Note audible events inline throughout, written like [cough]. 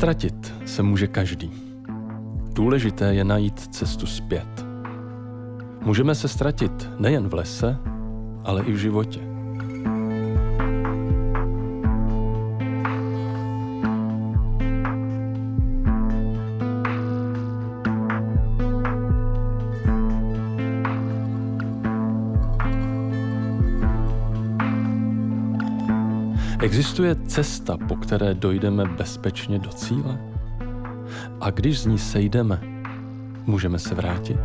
Ztratit se může každý. Důležité je najít cestu zpět. Můžeme se ztratit nejen v lese, ale i v životě. Existuje cesta, po které dojdeme bezpečně do cíle? A když z ní sejdeme, můžeme se vrátit?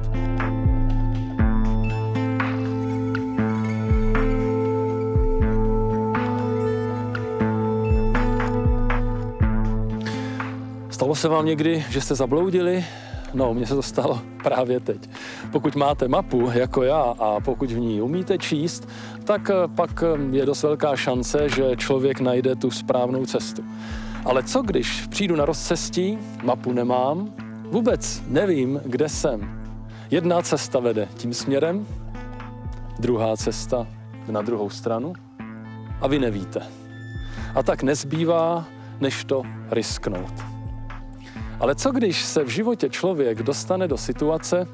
Stalo se vám někdy, že jste zabloudili? No, mně se to stalo [laughs] právě teď. Pokud máte mapu, jako já, a pokud v ní umíte číst, tak eh, pak eh, je dost velká šance, že člověk najde tu správnou cestu. Ale co když přijdu na rozcestí, mapu nemám, vůbec nevím, kde jsem. Jedna cesta vede tím směrem, druhá cesta na druhou stranu a vy nevíte. A tak nezbývá, než to risknout. Ale co když se v životě člověk dostane do situace,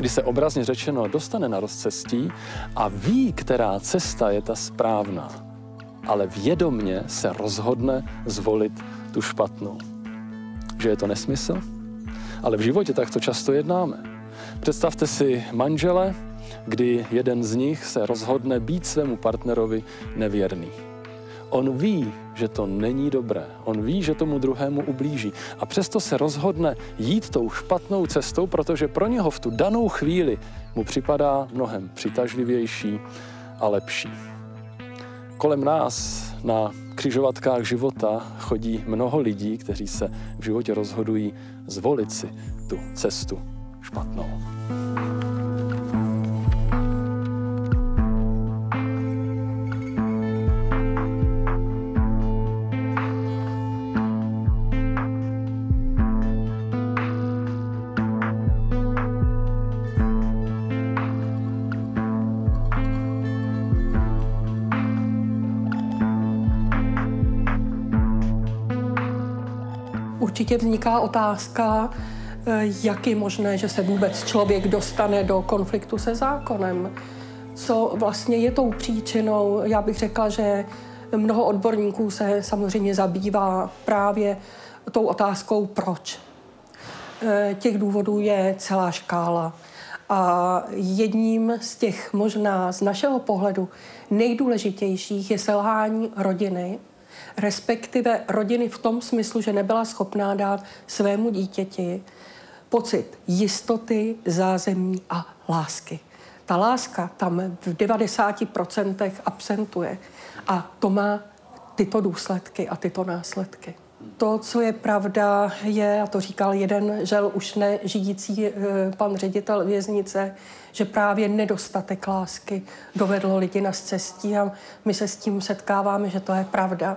kdy se obrazně řečeno dostane na rozcestí a ví, která cesta je ta správná, ale vědomně se rozhodne zvolit tu špatnou. Že je to nesmysl? Ale v životě takto často jednáme. Představte si manžele, kdy jeden z nich se rozhodne být svému partnerovi nevěrný. On ví, že to není dobré. On ví, že tomu druhému ublíží. A přesto se rozhodne jít tou špatnou cestou, protože pro něho v tu danou chvíli mu připadá mnohem přitažlivější a lepší. Kolem nás na křižovatkách života chodí mnoho lidí, kteří se v životě rozhodují zvolit si tu cestu špatnou. Určitě vzniká otázka, eh, jak je možné, že se vůbec člověk dostane do konfliktu se zákonem. Co vlastně je tou příčinou? Já bych řekla, že mnoho odborníků se samozřejmě zabývá právě tou otázkou proč. Eh, těch důvodů je celá škála. A jedním z těch možná z našeho pohledu nejdůležitějších je selhání rodiny respektive rodiny v tom smyslu, že nebyla schopná dát svému dítěti pocit jistoty, zázemí a lásky. Ta láska tam v 90% absentuje a to má tyto důsledky a tyto následky. To, co je pravda, je, a to říkal jeden žel už nežijící e, pan ředitel věznice, že právě nedostatek lásky dovedlo lidi na cestí a my se s tím setkáváme, že to je pravda.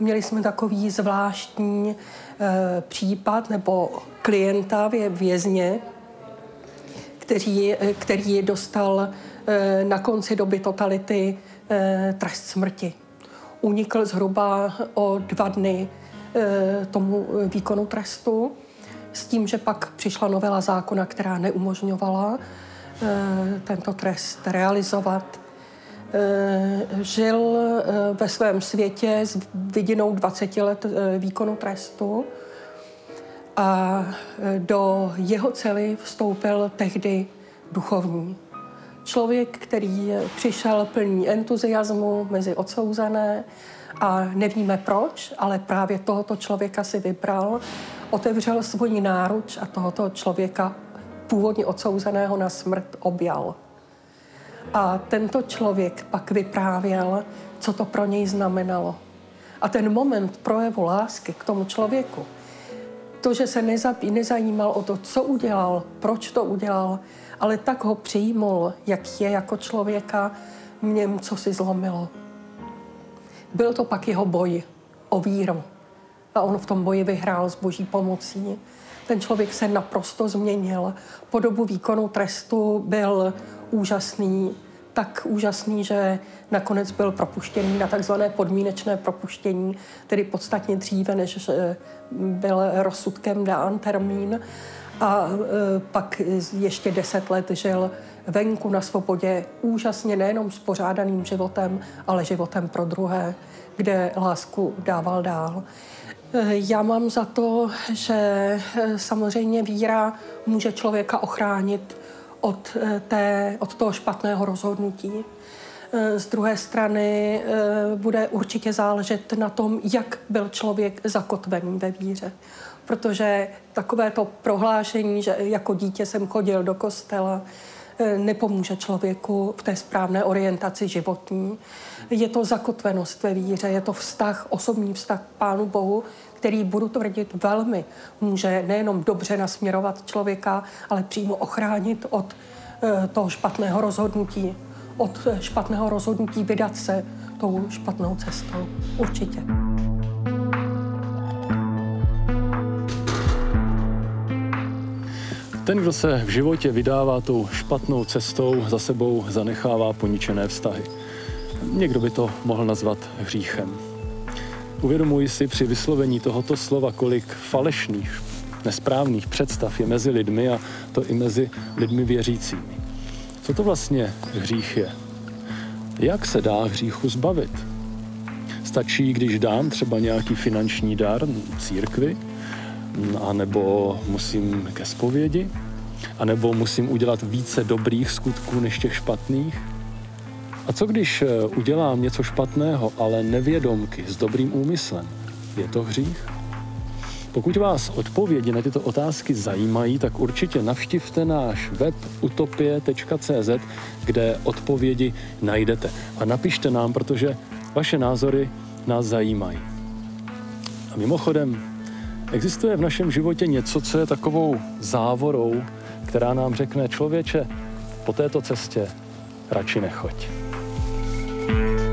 Měli jsme takový zvláštní e, případ nebo klienta v vězně, který, eh, který dostal e, na konci doby totality e, trest smrti. Unikl zhruba o dva dny tomu výkonu trestu s tím, že pak přišla novela zákona, která neumožňovala e, tento trest realizovat. Eh, žil eh, ve svém světě s vidinou 20 let eh, výkonu trestu a do jeho cely vstoupil tehdy duchovní. Člověk, který přišel plný entuziasmu mezi odsouzené a nevíme proč, ale právě tohoto člověka si vybral, otevřel svoji náruč a tohoto člověka původně odsouzeného na smrt objal. A tento člověk pak vyprávěl, co to pro něj znamenalo. A ten moment projevu lásky k tomu člověku, to, že se nezajímal o to, co udělal, proč to udělal, ale tak ho přijmul, jak je jako člověka, v něm co si zlomilo. Byl to pak jeho boj o víru. A on v tom boji vyhrál s boží pomocí. Ten člověk se naprosto změnil. Po dobu výkonu trestu byl úžasný, tak úžasný, že nakonec byl propuštěný na takzvané podmínečné propuštění, tedy podstatně dříve, než byl rozsudkem dán termín. A pak ještě deset let žil venku na svobodě úžasně nejenom spořádaným životem, ale životem pro druhé, kde lásku dával dál. Já mám za to, že eh, samozřejmě víra může člověka ochránit od, té, od toho špatného rozhodnutí. Eh, z druhé strany bude určitě záležet na tom, jak byl člověk zakotvený ve víře. Protože takové to prohlášení, že jako dítě jsem chodil do kostela, nepomůže člověku v té správné orientaci životní. Je to zakotvenost ve víře, je to vztah, osobní vztah k Pánu Bohu, který, budu tvrdit, velmi může nejenom dobře nasměrovat člověka, ale přímo ochránit od eh, toho špatného rozhodnutí, od eh, špatného rozhodnutí vydat se tou špatnou cestou. Určitě. Ten, kdo se v životě vydává tou špatnou cestou, za sebou zanechává poničené vztahy. Někdo by to mohl nazvat hříchem. Uvědomuji si při vyslovení tohoto slova, kolik falešných, nesprávných představ je mezi lidmi a to i mezi lidmi věřícími. Co to vlastně hřích je? Jak se dá hříchu zbavit? Stačí, když dám třeba nějaký finanční dar církvi, anebo musím ke zpovědi, anebo musím udělat více dobrých skutků než těch špatných? A co když eh, udělám něco špatného, ale nevědomky, s dobrým úmyslem? Je to hřích? Pokud vás odpovědi na tyto otázky zajímají, tak určitě navštivte náš web utopie.cz, kde odpovědi najdete. A napište nám, protože vaše názory nás zajímají. A mimochodem, existuje v našem životě něco, co je takovou závorou, která nám řekne člověče, po této cestě radši nechoď. thank you